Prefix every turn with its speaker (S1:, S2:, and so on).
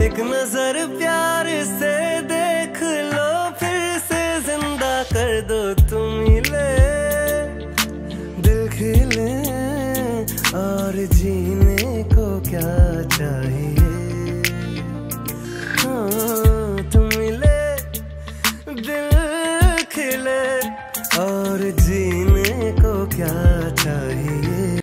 S1: एक नज़र प्यार से देख लो फिर से ज़िंदा कर दो तुम ले। दिल खिले और जीने को क्या चाहिए? हाँ, तुम मिले दिल खिले और जीने को क्या चाहिए?